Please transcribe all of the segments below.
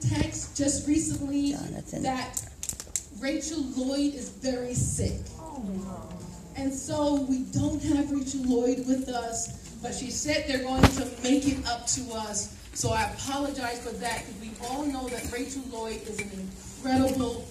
text just recently Jonathan. that Rachel Lloyd is very sick. Oh, and so we don't have Rachel Lloyd with us, but she said they're going to make it up to us. So I apologize for that because we all know that Rachel Lloyd is an incredible,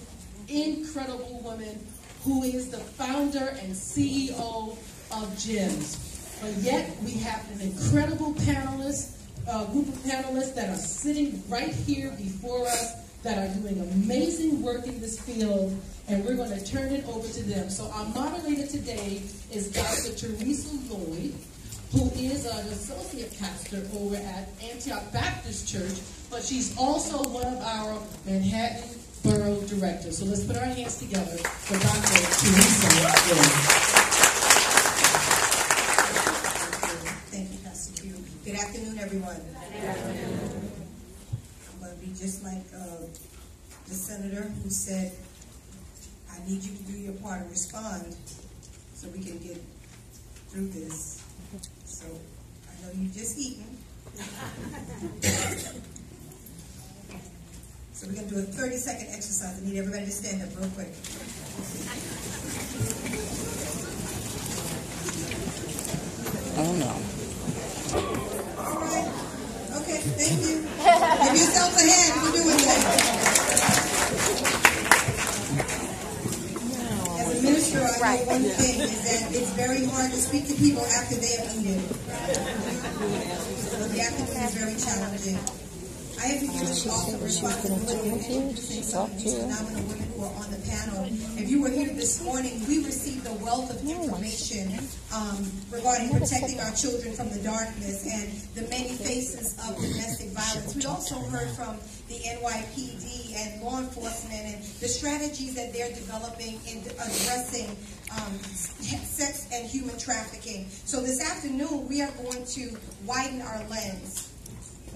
incredible woman who is the founder and CEO of GEMS. But yet we have an incredible panelist, uh, group of panelists that are sitting right here before us that are doing amazing work in this field, and we're going to turn it over to them. So our moderator today is Dr. Teresa Lloyd, who is an associate pastor over at Antioch Baptist Church, but she's also one of our Manhattan Borough directors. So let's put our hands together for Dr. Teresa Lloyd. Thank you, Pastor Q. Good afternoon, everyone. I'm going to be just like uh, the senator who said, I need you to do your part and respond so we can get through this. So I know you've just eaten. So we're going to do a 30 second exercise. I need everybody to stand up real quick. Oh no. All right. Okay, thank you. Give yourself a hand for doing that. As a minister, I know one thing is that it's very hard to speak to people after they have eaten. The afternoon is very challenging. I have been given the awesome responsibility of introducing some of these phenomenal women who are on the panel. If you were here this morning, we received a wealth of information um, regarding protecting our children from the darkness and the many faces of domestic violence. We also heard from the NYPD and law enforcement and the strategies that they're developing in addressing um, sex and human trafficking. So this afternoon, we are going to widen our lens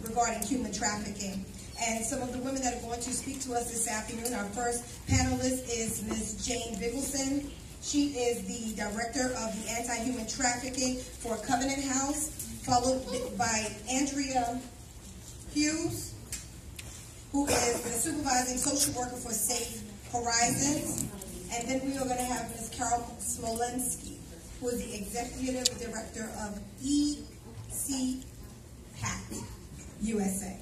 regarding human trafficking. And some of the women that are going to speak to us this afternoon, our first panelist is Ms. Jayne Bigelsen. She is the director of the anti-human trafficking for Covenant House, followed by Andrea Hughes, who is the supervising social worker for Safe Horizons. And then we are going to have Ms. Carol Smolenski, who is the executive director of EC USA.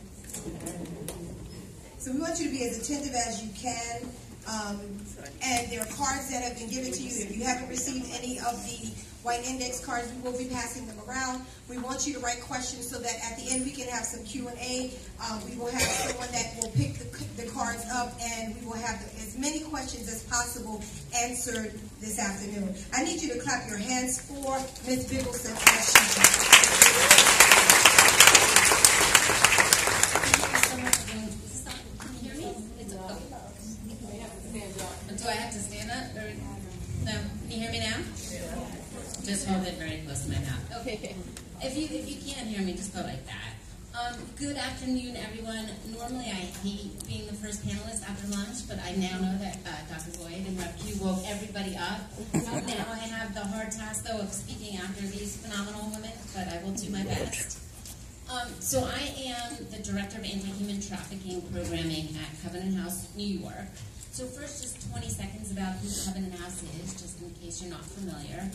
So we want you to be as attentive as you can. Um, and there are cards that have been given to you. If you haven't received any of the white index cards, we will be passing them around. We want you to write questions so that at the end we can have some Q&A. Um, we will have someone that will pick the, the cards up and we will have as many questions as possible answered this afternoon. I need you to clap your hands for Ms. Bigelsen as she Can you hear me? It's okay. Do I have to stand up? Or, no? Can you hear me now? Just hold it very close to my mouth. Okay. If you if you can't hear me, just go like that. Um, good afternoon, everyone. Normally, I hate being the first panelist after lunch, but I now know that uh, Dr. Boyd and Rep Q woke everybody up. now I have the hard task, though, of speaking after these phenomenal women, but I will do my best. Um, so I am the director of anti-human trafficking programming at Covenant House, New York. So first, just 20 seconds about who Covenant House is, just in case you're not familiar.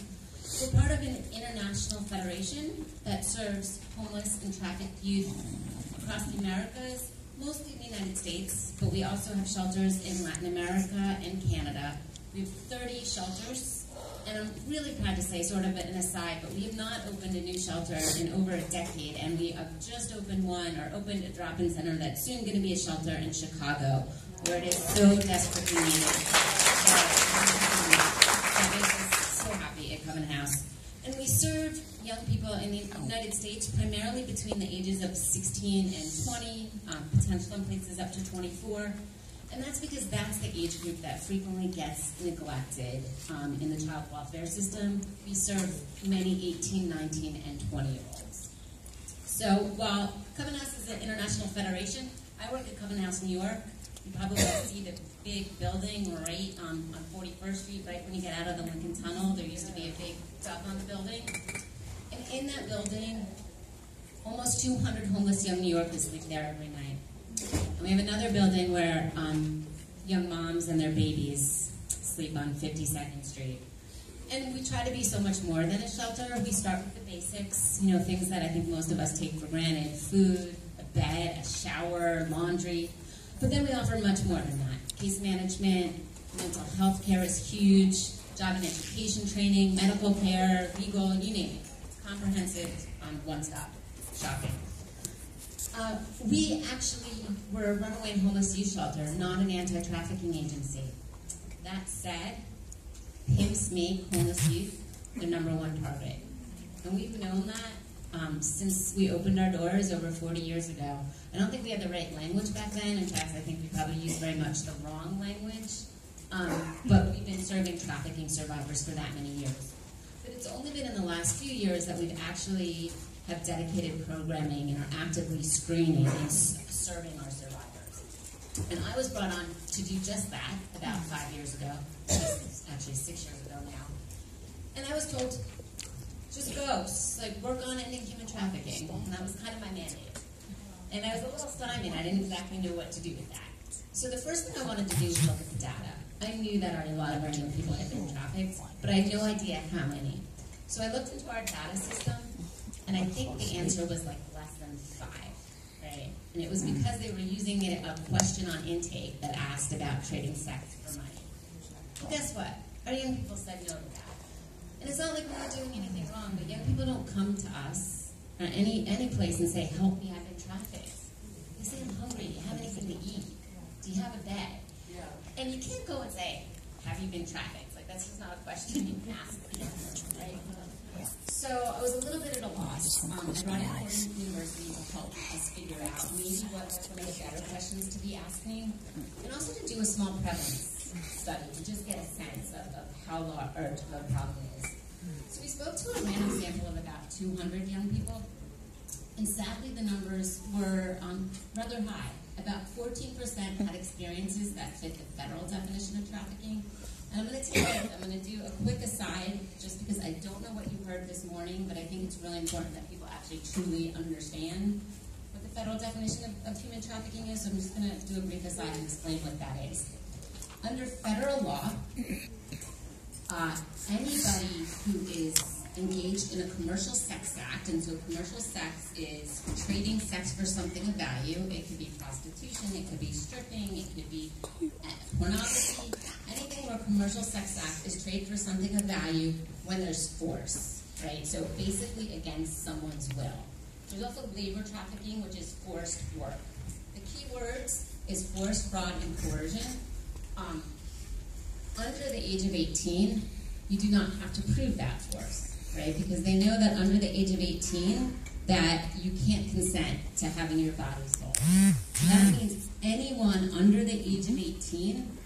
We're part of an international federation that serves homeless and trafficked youth across the Americas, mostly in the United States, but we also have shelters in Latin America and Canada. We have 30 shelters and I'm really proud to say, sort of an aside, but we have not opened a new shelter in over a decade, and we have just opened one or opened a drop-in center that's soon going to be a shelter in Chicago, where it is so desperately needed. So, that makes us so Covenant House. And we serve young people in the United States primarily between the ages of 16 and 20, um, potential in places up to 24. And that's because that's the age group that frequently gets neglected um, in the child welfare system. We serve many 18, 19, and 20 year olds. So while Covenant House is an international federation, I work at Covenant House New York. You probably see the big building right um, on 41st Street, right when you get out of the Lincoln Tunnel. There used to be a big duck on the building. And in that building, almost 200 homeless young New Yorkers live there every night. And we have another building where um, young moms and their babies sleep on 52nd Street. And we try to be so much more than a shelter. We start with the basics, you know, things that I think most of us take for granted food, a bed, a shower, laundry. But then we offer much more than that. Case management, mental health care is huge, job and education training, medical care, legal, you name it. Comprehensive on one stop shopping. Uh, we actually were a runaway and homeless youth shelter, not an anti trafficking agency. That said, pimps make homeless youth the number one target. And we've known that um, since we opened our doors over 40 years ago. I don't think we had the right language back then. In fact, I think we probably used very much the wrong language. Um, but we've been serving trafficking survivors for that many years. But it's only been in the last few years that we've actually have dedicated programming and are actively screening and serving our survivors. And I was brought on to do just that about five years ago, actually six years ago now. And I was told, just go, like work on ending human trafficking. And that was kind of my mandate. And I was a little stymied. I didn't exactly know what to do with that. So the first thing I wanted to do was look at the data. I knew that a lot of our young people had been trafficked, but I had no idea how many. So I looked into our data system, and I think the answer was like less than five, right? And it was hmm. because they were using it, a question on intake that asked about trading sex for money. Well, guess what? Our young people said no to that. And it's not like we're not doing anything wrong, but young people don't come to us or any any place and say, "Help me, I've been trafficked." They say, "I'm hungry. Do you have anything to eat? Do you have a bed?" Yeah. And you can't go and say, "Have you been trafficked?" Like that's just not a question you can ask, right? So I was a little bit at a loss. Um, I brought in Fordham University to help us figure out maybe what are some of the better questions to be asking, and also to do a small prevalence study to just get a sense of, of how large the problem is. So we spoke to a random sample of about 200 young people, and sadly the numbers were um, rather high. About 14% had experiences that fit the federal definition of trafficking, and I'm going to take I'm going to do a quick aside, just because I don't know what you heard this morning, but I think it's really important that people actually truly understand what the federal definition of, of human trafficking is. So I'm just going to do a brief aside and explain what that is. Under federal law, uh, anybody who is engaged in a commercial sex act, and so commercial sex is trading sex for something of value. It could be prostitution, it could be stripping, it could be uh, pornography, anything where commercial sex act is trade for something of value when there's force, right? So basically against someone's will. There's also labor trafficking, which is forced work. The key words is force, fraud, and coercion. Um, under the age of 18, you do not have to prove that force, right? Because they know that under the age of 18, that you can't consent to having your body sold. That means anyone under the age of 18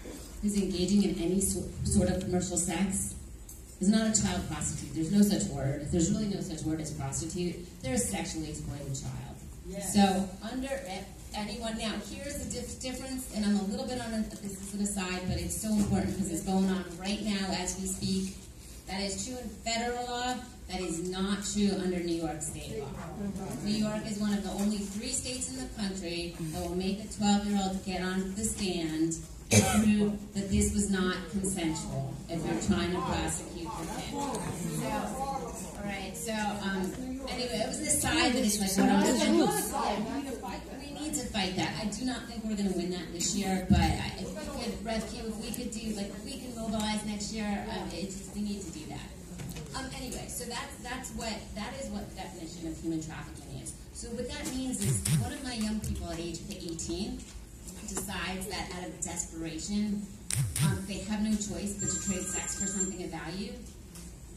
who's engaging in any so, sort of commercial sex is not a child prostitute. There's no such word. There's really no such word as prostitute. They're a sexually exploited child. Yes. So under anyone now, here's the dif difference, and I'm a little bit on a, this is an aside, but it's so important because it's going on right now as we speak. That is true in federal law. That is not true under New York state law. New York is one of the only three states in the country that will make a 12-year-old get on the stand and prove that this was not consensual if you're trying to prosecute the kid. all right, so um, anyway, it was this side that is like, what I'm we to fight that. I do not think we're going to win that this year, but I, if we could, if we could do, like, if we can mobilize next year, um, it's, we need to do that. Um, anyway, so that's that's what that is what the definition of human trafficking is. So what that means is one of my young people at age 18 decides that out of desperation, um, they have no choice but to trade sex for something of value.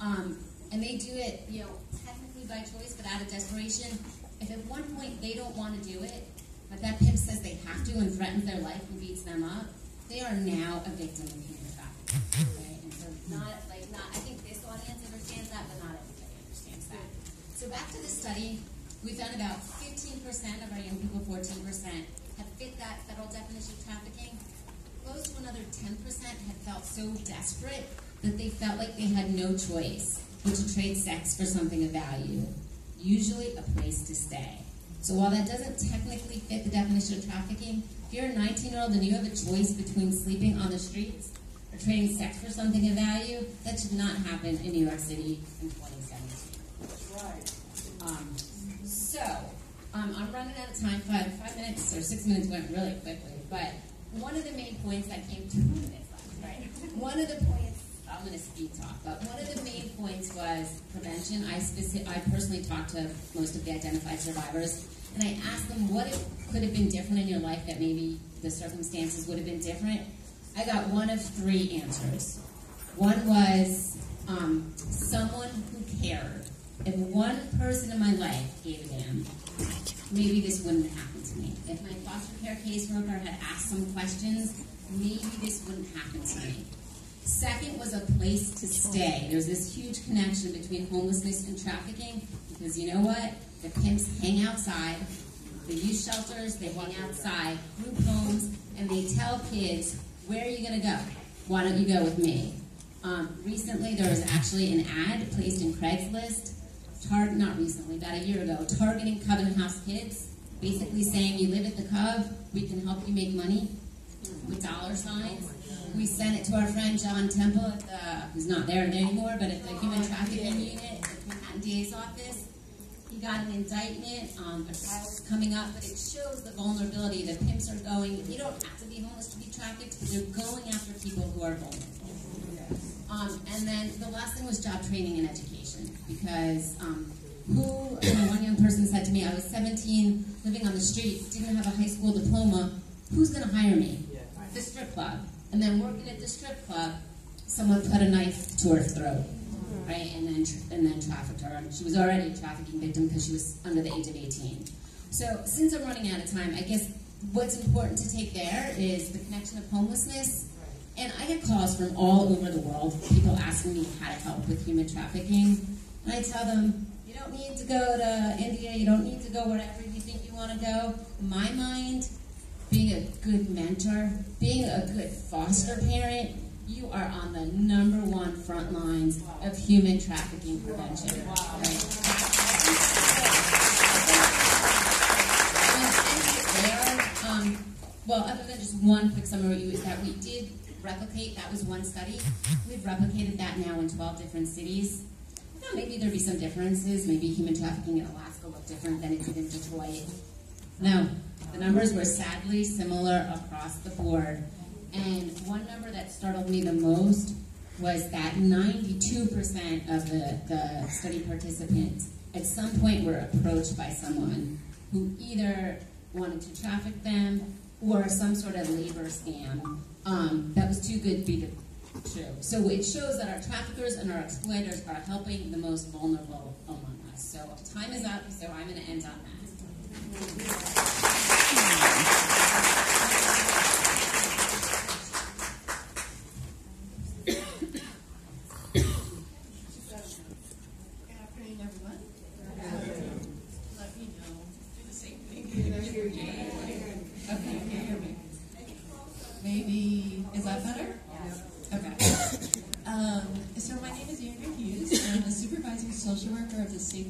Um, and they do it, you know, technically by choice, but out of desperation. If at one point they don't want to do it, but that pimp says they have to and threatens their life and beats them up, they are now a victim of human trafficking. Right? And so not like not I think this audience understands that, but not everybody understands that. So back to the study, we found about 15% of our young people, 14% have fit that federal definition of trafficking. Close to another 10% had felt so desperate that they felt like they had no choice but to trade sex for something of value, usually a place to stay. So while that doesn't technically fit the definition of trafficking, if you're a 19 year old and you have a choice between sleeping on the streets or trading sex for something of value, that should not happen in New York City in 2017. Right. Um, so, um, I'm running out of time. Five, five minutes or six minutes went really quickly. But one of the main points that came two minutes left, right? One of the points, I'm going to speed talk, but one of the main points was prevention. I specific, I personally talked to most of the identified survivors, and I asked them what it could have been different in your life that maybe the circumstances would have been different. I got one of three answers. One was um, someone who cared. If one person in my life gave a damn, maybe this wouldn't have happened to me. If my foster care caseworker had asked some questions, maybe this wouldn't happen to me. Second was a place to stay. There's this huge connection between homelessness and trafficking because you know what? The pimps hang outside, the youth shelters, they hang outside, group homes, and they tell kids, where are you going to go? Why don't you go with me? Um, recently, there was actually an ad placed in Craigslist, tar- not recently, about a year ago, targeting Covenant House kids, basically saying, you live at the Cove, we can help you make money with dollar signs. We sent it to our friend John Temple, at the, who's not there anymore, but at the Human Trafficking Unit at the Manhattan DA's office. He got an indictment. Um, a trial is coming up, but it shows the vulnerability. The pimps are going. You don't have to be homeless to be trafficked, but they're going after people who are vulnerable. Um, and then the last thing was job training and education, because um, who? One young person said to me, "I was 17, living on the street, didn't have a high school diploma. Who's going to hire me?" The strip club. And then working at the strip club, someone put a knife to her throat right? And then and then trafficked her. She was already a trafficking victim because she was under the age of 18. So since I'm running out of time, I guess what's important to take there is the connection of homelessness. And I get calls from all over the world, people asking me how to help with human trafficking. And I tell them, you don't need to go to India, you don't need to go wherever you think you want to go. In my mind, being a good mentor, being a good foster parent, you are on the number one front lines of human trafficking prevention. Right? Um, well, other than just one quick summary, is that we did replicate, that was one study. We've replicated that now in 12 different cities. Now, maybe there'd be some differences. Maybe human trafficking in Alaska looked different than it did in Detroit. No, the numbers were sadly similar across the board. And one number that startled me the most was that 92% of the, the study participants at some point were approached by someone who either wanted to traffic them or some sort of labor scam um, that was too good to be true. So it shows that our traffickers and our exploiters are helping the most vulnerable among us. So time is up, so I'm going to end on that. Thank you.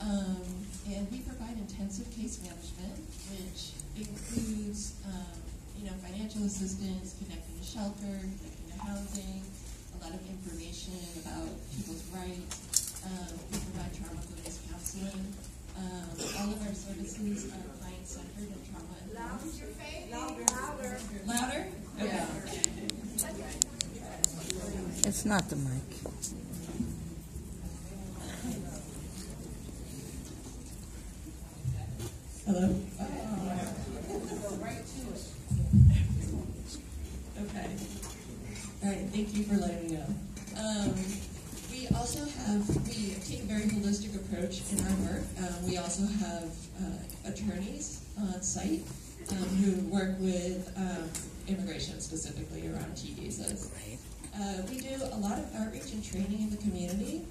Um, and we provide intensive case management, which includes, you know, financial assistance, connecting to shelter, connecting to housing, a lot of information about people's rights. Um, we provide trauma-focused counseling. Um, all of our services are client-centered and trauma-informed. Louder. Louder? Okay. It's not the mic. Hello? Okay. All right, thank you for letting me know. Um, we also have, we take a very holistic approach in our work. Um, we also have uh, attorneys on site um, who work with um, immigration specifically around T visas. Uh, we do a lot of outreach and training in the community.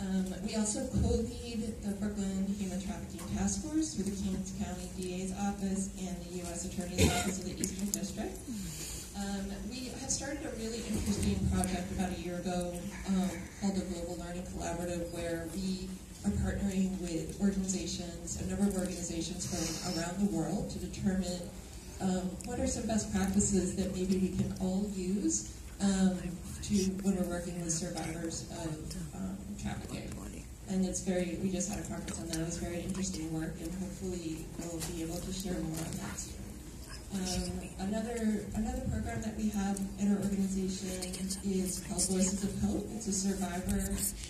Um, we also co-lead the Brooklyn Human Trafficking Task Force with the Kings County DA's office and the U.S. Attorney's Office of the Eastern District. Um, we have started a really interesting project about a year ago um, called the Global Learning Collaborative, where we are partnering with organizations, a number of organizations from around the world to determine um, what are some best practices that maybe we can all use um, to when we're working with survivors of um, trafficking. And it's very, we just had a conference on that. It was very interesting work, and hopefully we'll be able to share more on that soon. Um, another another program that we have in our organization is called Voices of Hope. It's a survivor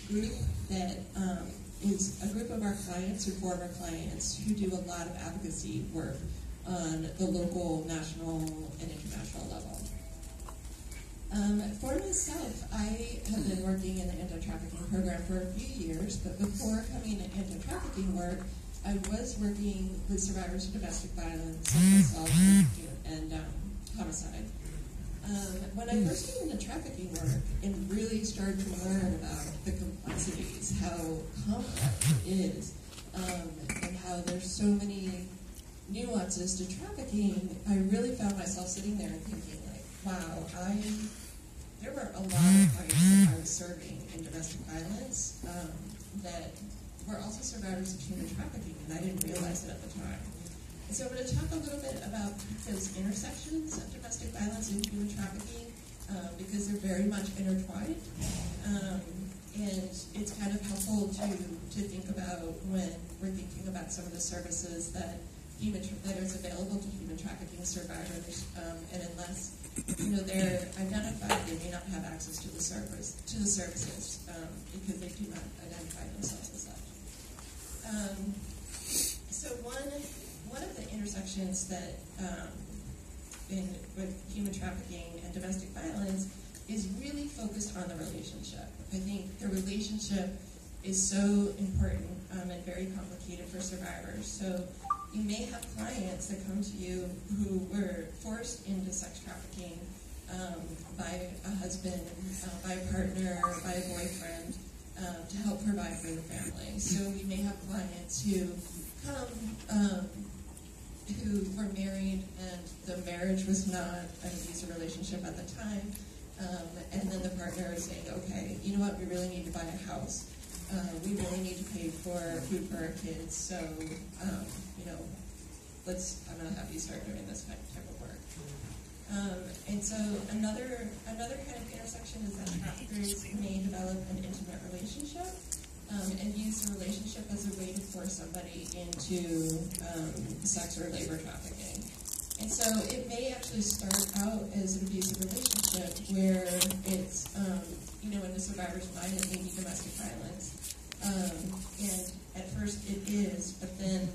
group that um, is a group of our clients or former clients who do a lot of advocacy work on the local, national, and international level. Um, for myself, I have been working in the anti-trafficking program for a few years, but before coming to anti-trafficking work, I was working with survivors of domestic violence, assault, and um, homicide. Um, when I first came into trafficking work and really started to learn about the complexities, how complex it is, um, and how there's so many nuances to trafficking, I really found myself sitting there and thinking, like, wow, I there were a lot of clients that I was serving in domestic violence um, that were also survivors of human trafficking, and I didn't realize it at the time. And so I'm going to talk a little bit about those intersections of domestic violence and human trafficking uh, because they're very much intertwined. Um, and it's kind of helpful to, to think about when we're thinking about some of the services that human that is available to human trafficking survivors, um, and unless you know they're identified, they may not have access to the service to the services um, because they do not identify themselves as such. Um, so one one of the intersections that um, in with human trafficking and domestic violence is really focused on the relationship. I think the relationship is so important um, and very complicated for survivors. So you may have clients that come to you who were forced into sex trafficking um, by a husband, uh, by a partner, by a boyfriend uh, to help provide for the family. So we may have clients who come um, who were married and the marriage was not an abusive relationship at the time. Um, and then the partner is saying, okay, you know what, we really need to buy a house. Uh, we really need to pay for food for our kids. So um, you know, let's, I'm gonna have you start doing this type of work. Um, and so another, another kind of intersection is that traffickers may develop an intimate relationship um, and use the relationship as a way to force somebody into um, sex or labor trafficking. And so it may actually start out as an abusive relationship where it's, um, you know, in the survivor's mind it may be domestic violence. Um, and at first it is, but then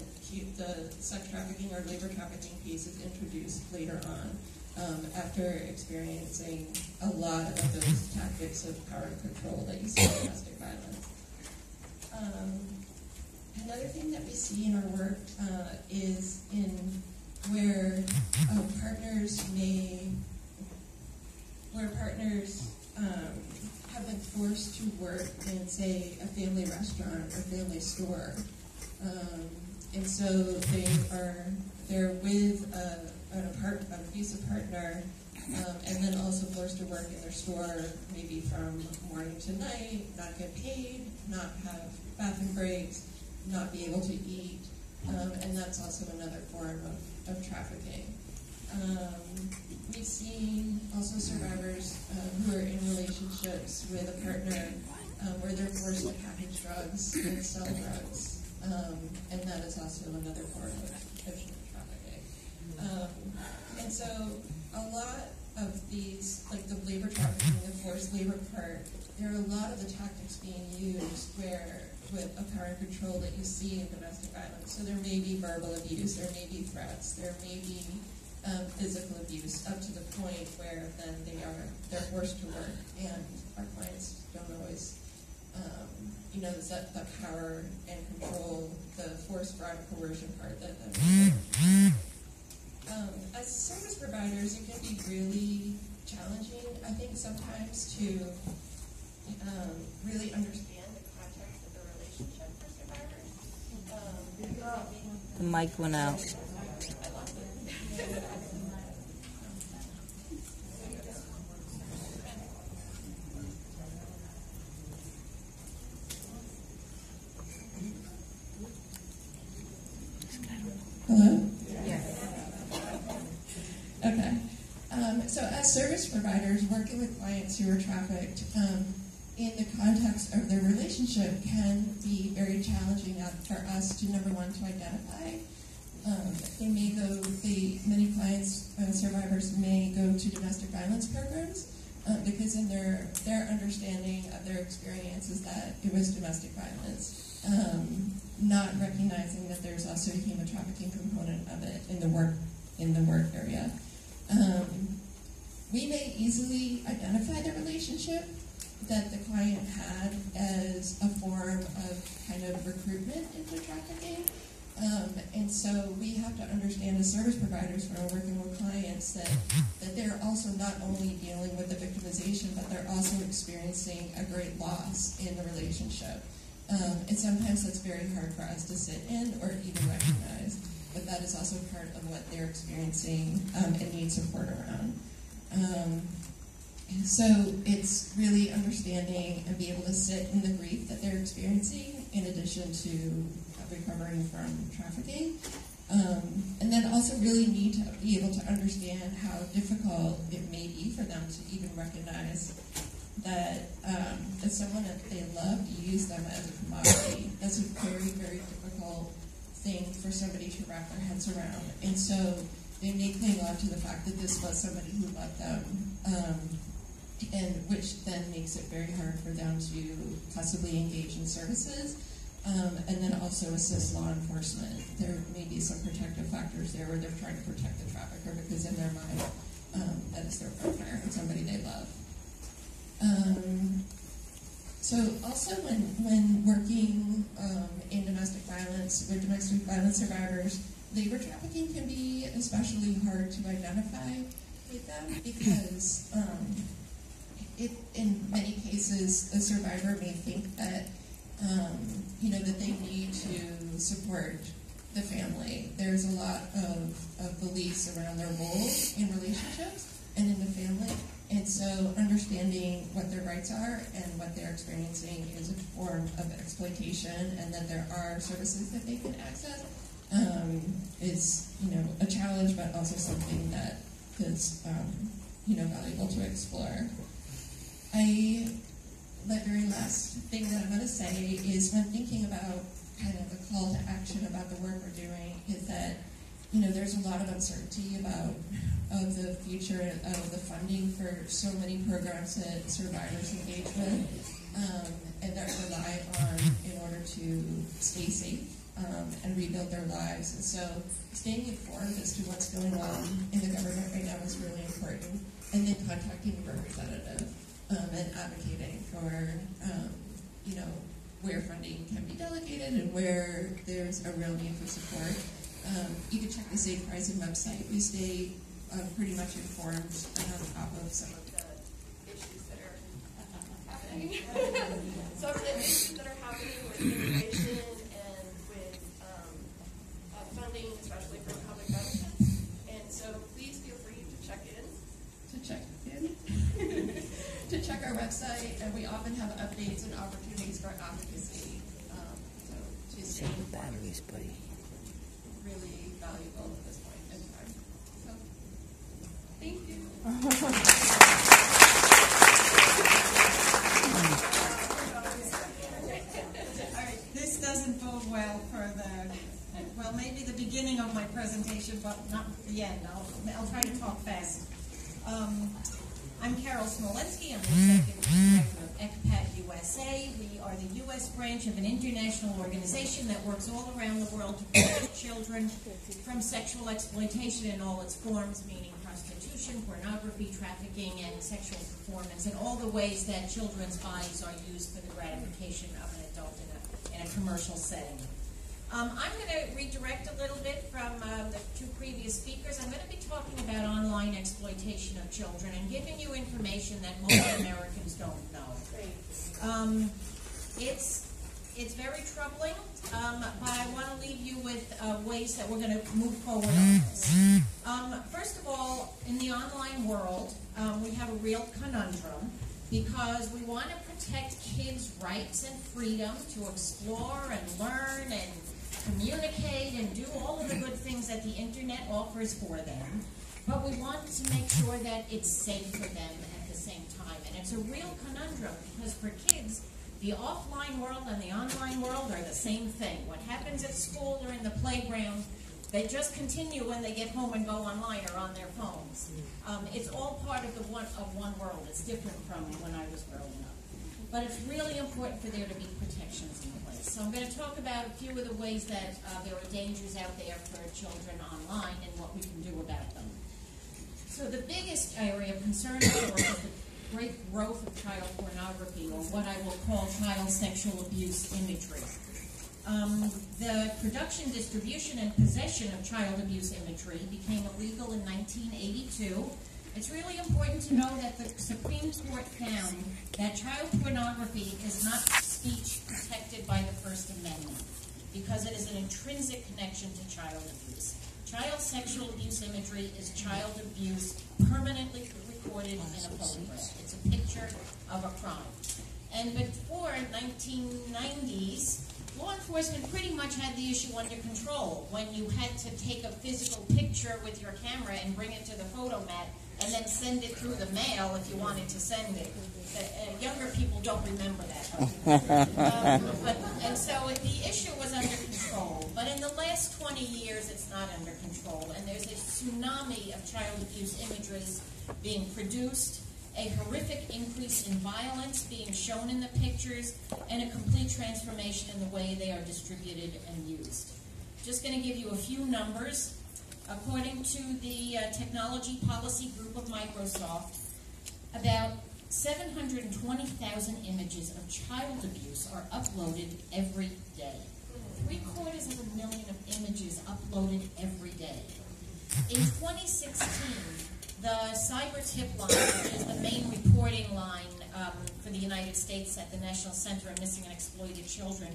the sex trafficking or labor trafficking piece is introduced later on um, after experiencing a lot of those tactics of power and control that you see in domestic violence. Um, another thing that we see in our work uh, is in where uh, partners may, where partners um, have been forced to work in, say, a family restaurant or family store. Um, and so they are they're with a, an, apart, an abusive partner, um, and then also forced to work in their store, maybe from morning to night, not get paid, not have bathroom breaks, not be able to eat, um, and that's also another form of, of trafficking. Um, we've seen also survivors um, who are in relationships with a partner um, where they're forced to package drugs and sell drugs. Um, and that is also another form of human trafficking. Um, and so a lot of these, like the labor trafficking, the forced labor part, there are a lot of the tactics being used where with a power and control that you see in domestic violence. So there may be verbal abuse, there may be threats, there may be um, physical abuse, up to the point where then they are they're forced to work, and our clients don't always um, you know, the, the power and control, the force, fraud, coercion part that, that um, as service providers, it can be really challenging, I think, sometimes to um, really understand the context of the relationship for survivors. Um, The mic went out. Hello? Okay. Um, so as service providers, working with clients who are trafficked um, in the context of their relationship can be very challenging for us to, number one, to identify. Um, they may go, they, many clients, uh, survivors may go to domestic violence programs uh, because in their, their understanding of their experience is that it was domestic violence. Um, not recognizing that there's also a human trafficking component of it in the work in the work area. Um, we may easily identify the relationship that the client had as a form of kind of recruitment into trafficking. Um, and so we have to understand as service providers when we're working with clients that, that they're also not only dealing with the victimization, but they're also experiencing a great loss in the relationship. Um, and sometimes that's very hard for us to sit in or even recognize, but that is also part of what they're experiencing um, and need support around. Um, so it's really understanding and be able to sit in the grief that they're experiencing in addition to recovering from trafficking. Um, and then also really need to be able to understand how difficult it may be for them to even recognize that um, that someone that they love use them as a commodity. That's a very, very difficult thing for somebody to wrap their heads around. And so they may cling on to the fact that this was somebody who loved them, um, and which then makes it very hard for them to possibly engage in services. Um, and then also assist law enforcement. There may be some protective factors there where they're trying to protect the trafficker because in their mind, um, that is their partner and somebody they love. Um, so also when, when working um, in domestic violence with domestic violence survivors, labor trafficking can be especially hard to identify with them because um, it, in many cases a survivor may think that um, you know that they need to support the family. There's a lot of, of beliefs around their role in relationships and in the family and so understanding what their rights are and what they're experiencing is a form of exploitation and that there are services that they can access um, is, you know, a challenge but also something that is, um, you know, valuable to explore. I, the very last thing that I'm going to say is when thinking about kind of the call to action about the work we're doing is that, you know, there's a lot of uncertainty about of the future of the funding for so many programs that survivors engage with um, and that rely on in order to stay safe um, and rebuild their lives. And so staying informed as to what's going on in the government right now is really important. And then contacting your representative um, and advocating for, um, you know, where funding can be delegated and where there's a real need for support. Um, you can check the Safe Horizon website. We stay uh, pretty much informed and on top of some of the issues that are happening. some of the issues that are happening with immigration and with um, uh, funding, especially from public benefits. And so please feel free to check in. To check in. to check our website, and we often have updates and opportunities for advocacy. Um, so to stay the batteries, buddy. really valuable at this point in time. So, thank you. All right, this doesn't bode well for the, well, maybe the beginning of my presentation, but not the end. I'll, I'll try to talk fast. Um, I'm Carol Smolenski. I'm the executive director of ECPAT USA. We are the U.S. branch of an international organization that works all around the world to protect children from sexual exploitation in all its forms, meaning prostitution pornography, trafficking, and sexual performance, and all the ways that children's bodies are used for the gratification of an adult in a, in a commercial setting. Um, I'm going to redirect a little bit from um, the two previous speakers. I'm going to be talking about online exploitation of children and giving you information that most Americans don't know. Um, it's it's very troubling, um, but I want to leave you with uh, ways that we're going to move forward on this. Um, first of all, in the online world, um, we have a real conundrum because we want to protect kids' rights and freedom to explore and learn and communicate and do all of the good things that the internet offers for them. But we want to make sure that it's safe for them at the same time. And it's a real conundrum because for kids, the offline world and the online world are the same thing. What happens at school or in the playground, they just continue when they get home and go online or on their phones. Um, it's all part of the one of one world. It's different from when I was growing up. But it's really important for there to be protections in place. So I'm going to talk about a few of the ways that uh, there are dangers out there for children online and what we can do about them. So the biggest area of concern, is the great growth of child pornography, or what I will call child sexual abuse imagery. Um, the production, distribution, and possession of child abuse imagery became illegal in 1982. It's really important to know that the Supreme Court found that child pornography is not speech protected by the First Amendment because it is an intrinsic connection to child abuse. Child sexual abuse imagery is child abuse permanently recorded in a photograph. It's a picture of a crime. And before 1990s, law enforcement pretty much had the issue under control. When you had to take a physical picture with your camera and bring it to the photomat and then send it through the mail if you wanted to send it. The, uh, younger people don't remember that. um, but, and so the issue was under control. But in the last 20 years, it's not under control. And there's a tsunami of child abuse images being produced, a horrific increase in violence being shown in the pictures, and a complete transformation in the way they are distributed and used. Just going to give you a few numbers. According to the uh, Technology Policy Group of Microsoft, about 720,000 images of child abuse are uploaded every day. Three quarters of a million of images uploaded every day. In 2016, the cyber tip line, which is the main reporting line um, for the United States at the National Center of Missing and Exploited Children,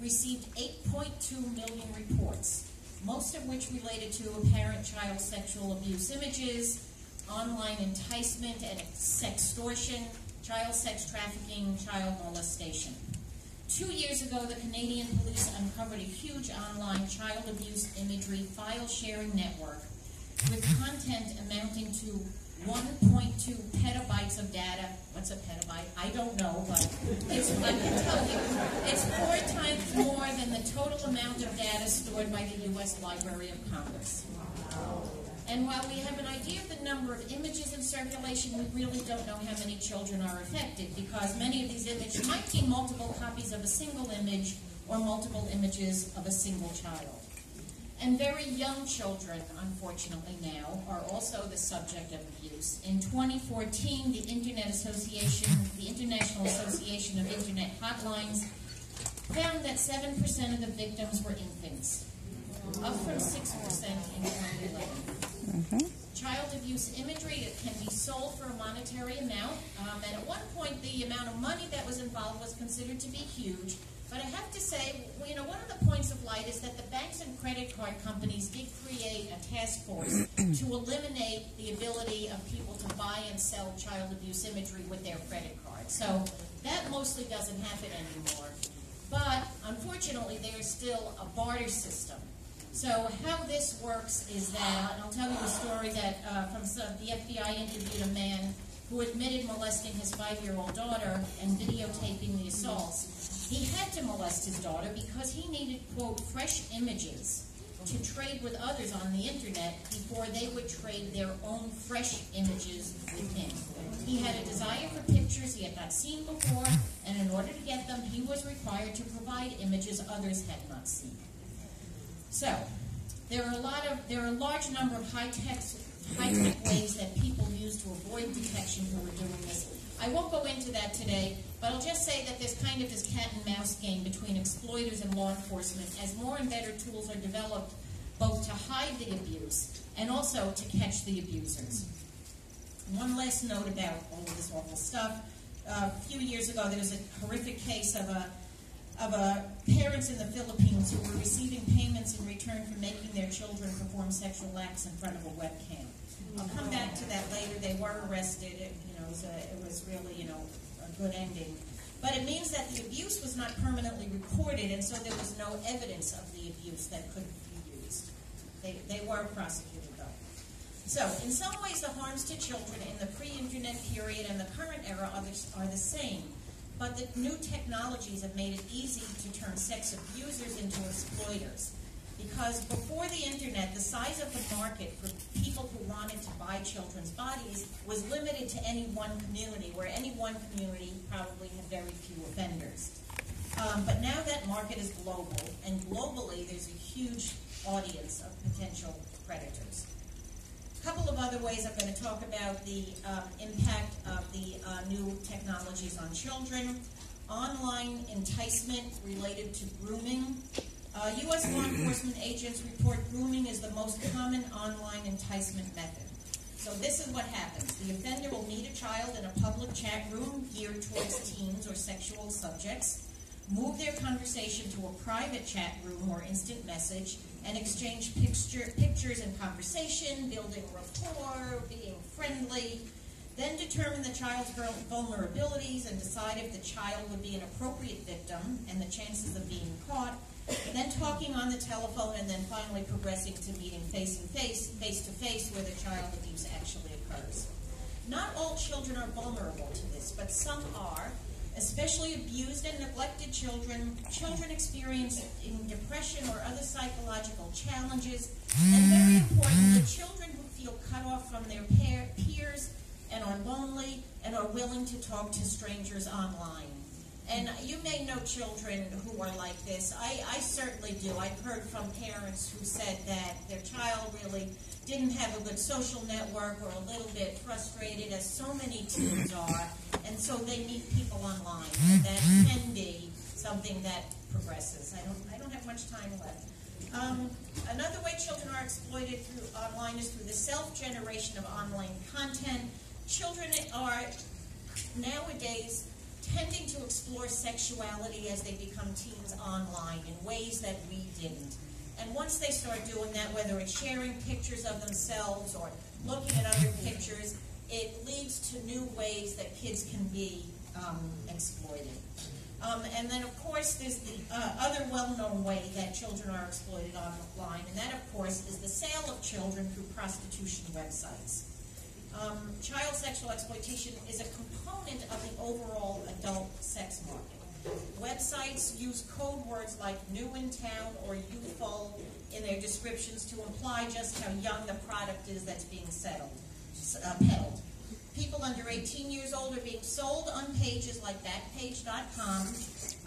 received 8.2 million reports, most of which related to apparent child sexual abuse images, online enticement and sextortion, child sex trafficking, child molestation. Two years ago, the Canadian police uncovered a huge online child abuse imagery file sharing network with content amounting to 1.2 petabytes of data. What's a petabyte? I don't know, but it's, I can tell you, it's four times more than the total amount of data stored by the U.S. Library of Congress. And while we have an idea of the number of images in circulation, we really don't know how many children are affected because many of these images might be multiple copies of a single image or multiple images of a single child. And very young children, unfortunately now, are also the subject of abuse. In 2014, the Internet Association, the International Association of Internet Hotlines, found that 7% of the victims were infants, up from 6% in 2011. Mm-hmm. Child abuse imagery can be sold for a monetary amount, um, and at one point the amount of money that was involved was considered to be huge. But I have to say, you know, one of the points of light is that the banks and credit card companies did create a task force to eliminate the ability of people to buy and sell child abuse imagery with their credit cards. So that mostly doesn't happen anymore. But unfortunately, there's still a barter system. So how this works is that, and I'll tell you a story that uh, from some, the FBI interviewed a man who admitted molesting his five-year-old daughter and videotaping the assaults. He had to molest his daughter because he needed, quote, fresh images to trade with others on the internet before they would trade their own fresh images with him. He had a desire for pictures he had not seen before, and in order to get them, he was required to provide images others had not seen. So, there are a lot of there are a large number of high tech high-tech ways that people use to avoid detection who are doing this. I won't go into that today, but I'll just say that there's kind of this cat and mouse game between exploiters and law enforcement as more and better tools are developed both to hide the abuse and also to catch the abusers. One last note about all of this awful stuff. Uh, a few years ago, there was a horrific case of a of a parents in the Philippines who were receiving payments in return for making their children perform sexual acts in front of a webcam. I'll come back to that later. They were arrested. It, you know, it was, a, it was really, you know, a good ending. But it means that the abuse was not permanently recorded, and so there was no evidence of the abuse that could be used. They, they were prosecuted, though. So, in some ways, the harms to children in the pre-internet period and the current era are the, are the same. But the new technologies have made it easy to turn sex abusers into exploiters. Because before the internet, the size of the market for people who wanted to buy children's bodies was limited to any one community, where any one community probably had very few offenders. Um, but now that market is global, and globally there's a huge audience of potential predators. A couple of other ways I'm going to talk about the um, impact of the uh, new technologies on children. Online enticement related to grooming. Uh, U.S. law enforcement agents report grooming is the most common online enticement method. So this is what happens. The offender will meet a child in a public chat room geared towards teens or sexual subjects, move their conversation to a private chat room or instant message, and exchange picture, pictures and conversation, building rapport, being friendly, then determine the child's vulnerabilities and decide if the child would be an appropriate victim and the chances of being caught, then talking on the telephone, and then finally progressing to meeting face to face, face to face where the child abuse actually occurs. Not all children are vulnerable to this, but some are, especially abused and neglected children, children experiencing depression or other psychological challenges, and very importantly, children who feel cut off from their peers and are lonely and are willing to talk to strangers online. And you may know children who are like this. I, I certainly do. I've heard from parents who said that their child really didn't have a good social network or a little bit frustrated, as so many teens are, and so they meet people online. And that can be something that progresses. I don't, I don't have much time left. Um, another way children are exploited through online is through the self-generation of online content. Children are nowadays tending to explore sexuality as they become teens online in ways that we didn't. And once they start doing that, whether it's sharing pictures of themselves or looking at other pictures, it leads to new ways that kids can be um, exploited. Um, and then, of course, there's the uh, other well-known way that children are exploited online, and that, of course, is the sale of children through prostitution websites. Um, child sexual exploitation is a component of the overall adult sex market. Websites use code words like new in town or youthful in their descriptions to imply just how young the product is that's being settled, uh, peddled. People under 18 years old are being sold on pages like Backpage.com,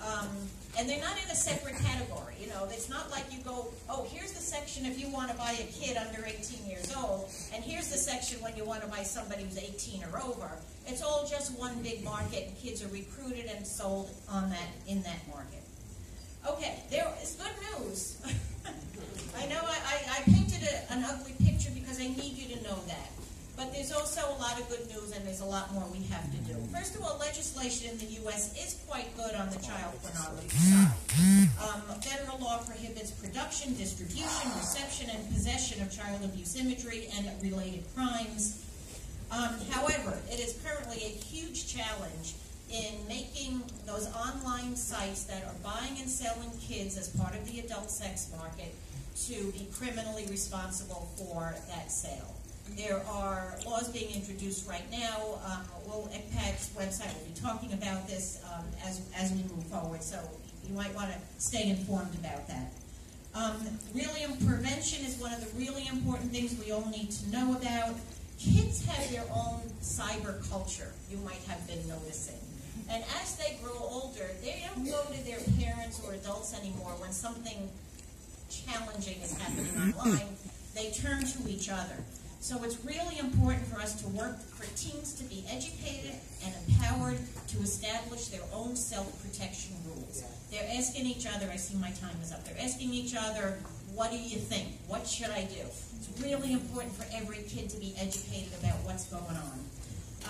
um, and they're not in a separate category. You know, it's not like you go, oh, here's the section if you want to buy a kid under 18 years old, and here's the section when you want to buy somebody who's 18 or over. It's all just one big market, and kids are recruited and sold on that in that market. Okay, there is good news. I know I, I, I painted a, an ugly picture because I need you to know that. But there's also a lot of good news, and there's a lot more we have to do. First of all, legislation in the U.S. is quite good on the child pornography side. Um, federal law prohibits production, distribution, reception, and possession of child abuse imagery and related crimes. Um, however, it is currently a huge challenge in making those online sites that are buying and selling kids as part of the adult sex market to be criminally responsible for that sale. There are laws being introduced right now. Um, well, ECPAT's website will be talking about this um, as, as we move forward, so you might want to stay informed about that. Um, really, prevention is one of the really important things we all need to know about. Kids have their own cyber culture, you might have been noticing. And as they grow older, they don't go to their parents or adults anymore when something challenging is happening online. They turn to each other. So it's really important for us to work for teens to be educated and empowered to establish their own self-protection rules. They're asking each other, I see my time is up, they're asking each other, what do you think? What should I do? It's really important for every kid to be educated about what's going on.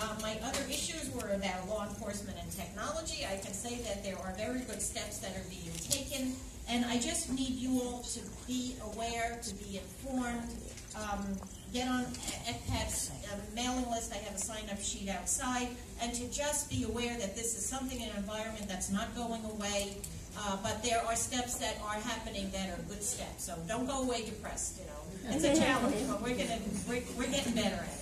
Uh, my other issues were about law enforcement and technology. I can say that there are very good steps that are being taken, and I just need you all to be aware, to be informed. Um, get on uh, mailing list. I have a sign-up sheet outside, and to just be aware that this is something, in an environment that's not going away. Uh, but there are steps that are happening that are good steps. So don't go away depressed. You know, it's a challenge, but we're gonna we're, we're getting better at it.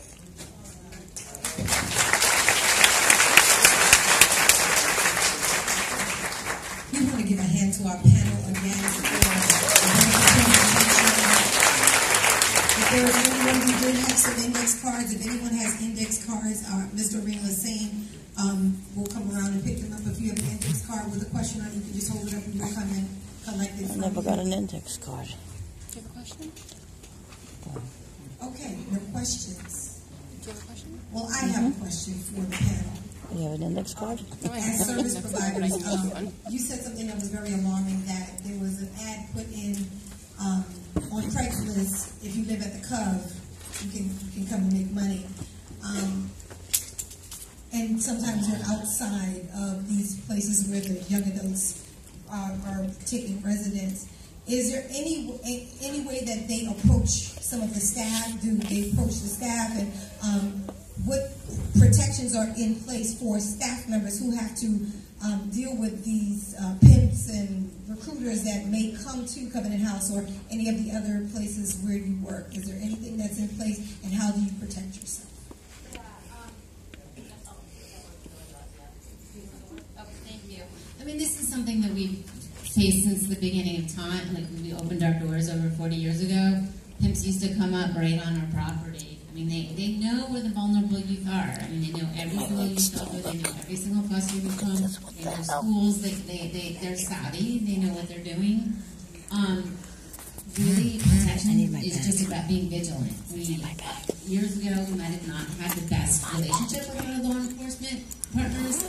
Got an index card. Do you have a question? Okay, your questions. Do you have a question? Well, I have a question for the panel. You have an index card? No, As service providers, I can give you um, you said something that was very alarming, that there was an ad put in, um, on Craigslist, if you live at the Cove, you can, you can come and make money. Um, and sometimes you're outside of these places where the young adults are, are taking residence. Is there any, any way that they approach some of the staff? Do they approach the staff? And um, what protections are in place for staff members who have to um, deal with these uh, pimps and recruiters that may come to Covenant House or any of the other places where you work? Is there anything that's in place, and how do you protect yourself? Oh. I mean, this is something that we've faced since the beginning of time. Like we opened our doors over 40 years ago, pimps used to come up right on our property. I mean, they, they know where the vulnerable youth are. I mean, they know every single youth shelter, they know every single foster home, they know schools, they, they, they, they're savvy, they know what they're doing. Um, really, protection is just about being vigilant. We, years ago, we might have not had the best relationship with our law enforcement partners,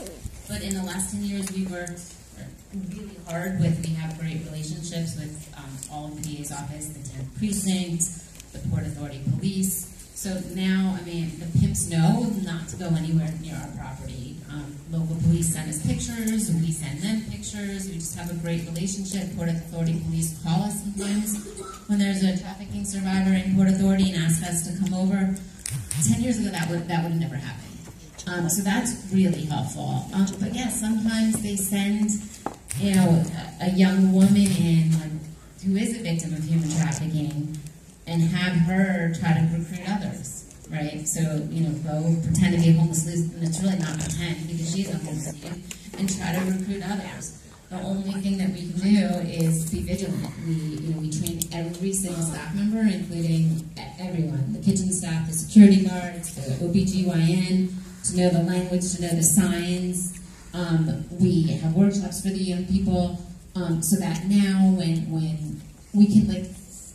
but in the last 10 years, we worked really hard with, we have great relationships with um, all of the DA's office, the 10th precinct, the Port Authority Police. So now, I mean, the pimps know not to go anywhere near our property. Um, local police send us pictures, we send them pictures. We just have a great relationship. Port Authority Police call us sometimes when there's a trafficking survivor in Port Authority and ask us to come over. Ten years ago, that would that would have never happened. Um, so that's really helpful. Um, but yeah, sometimes they send, you know, a, young woman in like, who is a victim of human trafficking, and have her try to recruit others, right? So you know, go pretend to be a homeless, lesbian, and it's really not pretend because she's a homeless youth, and try to recruit others. The only thing that we can do is be vigilant. We, you know, we train every single staff member, including everyone, the kitchen staff, the security guards, the OBGYN, to know the language, to know the signs. Um, we have workshops for the young people, um, so that now when, when we can, like,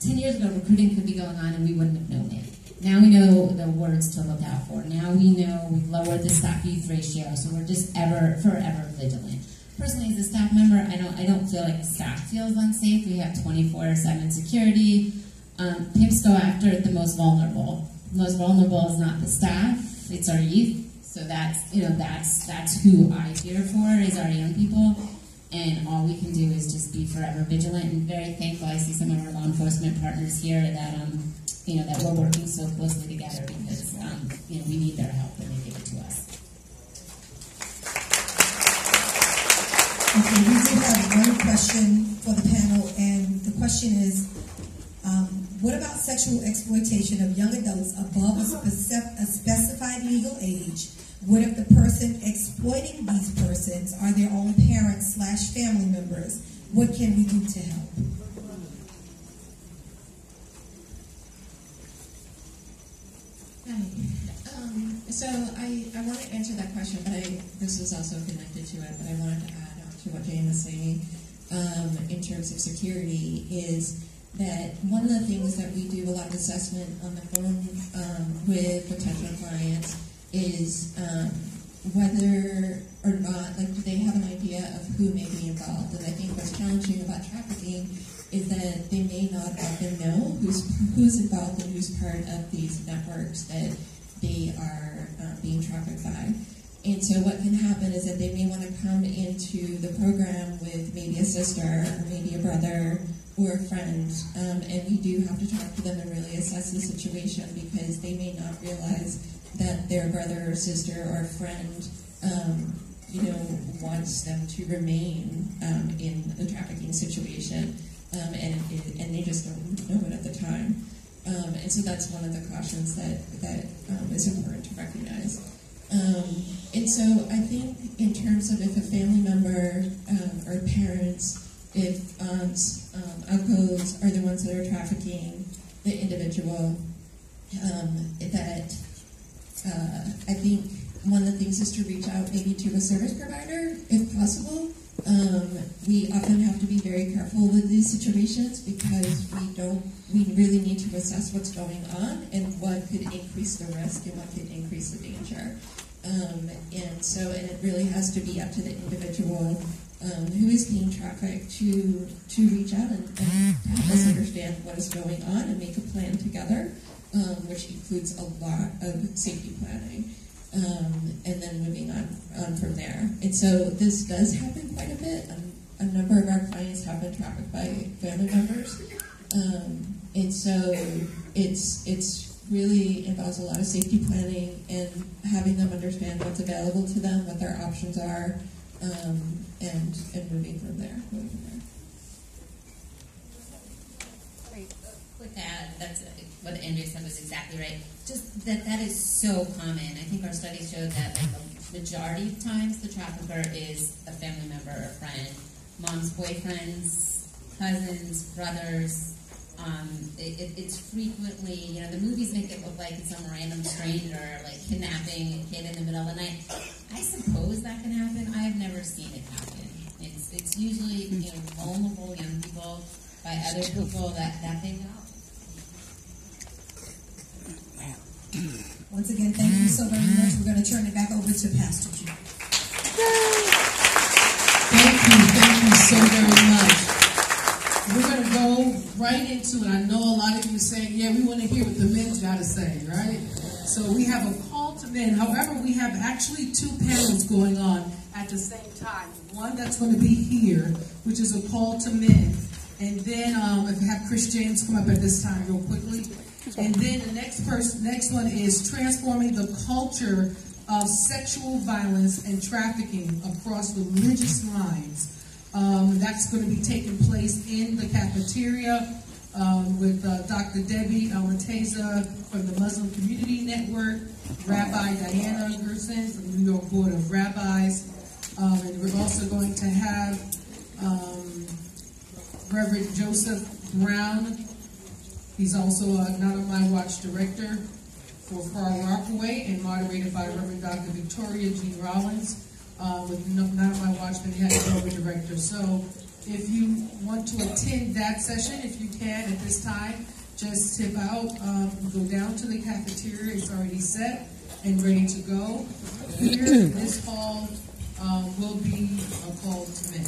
10 years ago, recruiting could be going on and we wouldn't have known it. Now we know the words to look out for. Now we know we've lowered the staff youth ratio, so we're just ever, forever vigilant. Personally, as a staff member, I don't, I don't feel like the staff feels unsafe. We have 24/7 security. Um, go after the most vulnerable. The most vulnerable is not the staff; it's our youth. So that's, you know, that's that's who I fear for is our young people. And all we can do is just be forever vigilant and very thankful. I see some of our law enforcement partners here that, um, you know, that we're working so closely together because, um, you know, we need their help and they give it to us. Okay, we do have one question for the panel, and the question is, um, what about sexual exploitation of young adults above a, a specified legal age? What if the person exploiting these persons are their own parents slash family members? What can we do to help? Hi. Um, so I, I want to answer that question, but I, this is also connected to it, but I wanted to add on to what Jayne was saying um, in terms of security is that one of the things that we do a lot of assessment on the phone um, with potential clients is um, whether or not, like, do they have an idea of who may be involved? And I think what's challenging about trafficking is that they may not often know who's who's involved and who's part of these networks that they are uh, being trafficked by. And so what can happen is that they may want to come into the program with maybe a sister or maybe a brother or a friend, um, and we do have to talk to them and really assess the situation because they may not realize that their brother or sister or friend, um, you know, wants them to remain um, in a trafficking situation, um, and it, and they just don't know it at the time. Um, and so that's one of the cautions that that um, is important to recognize. Um, and so I think in terms of if a family member or parents, if aunts, uncles are the ones that are trafficking the individual, that uh, I think one of the things is to reach out maybe to a service provider if possible. Um, we often have to be very careful with these situations because we don't, we really need to assess what's going on and what could increase the risk and what could increase the danger. Um, and so, and it really has to be up to the individual um, who is being trafficked to to reach out and, and help us understand what is going on and make a plan together, um, which includes a lot of safety planning. Um, and then moving on, on from there. And so this does happen quite a bit. Um, a number of our clients have been trafficked by family members. Um, and so it's it's really involves a lot of safety planning and having them understand what's available to them, what their options are, um, and and moving from there. Moving from there. Add, that's what Andrea said was exactly right. Just that that is so common. I think our studies showed that like the majority of times the trafficker is a family member or friend, mom's boyfriends, cousins, brothers. Um, it, it, it's frequently, you know, the movies make it look like it's some random stranger like kidnapping a kid in the middle of the night. I suppose that can happen. I have never seen it happen. It's, it's usually, you know, vulnerable young people by other people that, that they know. Once again, thank you so very much. We're going to turn it back over to Pastor Q. Thank you, thank you so very much. We're going to go right into it. I know a lot of you are saying, yeah, we want to hear what the men's got to say, right? So we have a call to men. However, we have actually two panels going on at the same time. One that's going to be here, which is a call to men. And then um, if we have Chris James come up at this time real quickly. And then the next person, next one is transforming the culture of sexual violence and trafficking across religious lines. Um, that's going to be taking place in the cafeteria um, with uh, Dr. Debbie Almontaser from the Muslim Community Network, Rabbi Diana Gerson from the New York Board of Rabbis, um, and we're also going to have um, Reverend Joseph Brown. He's also a Not On My Watch director for Far Rockaway and moderated by Reverend Dr. Victoria Jean Rollins uh, with Not On My Watch Manhattan Program Director. So if you want to attend that session, if you can at this time, just tip out, um, go down to the cafeteria, it's already set and ready to go. Here, this hall um, will be uh, a call to men.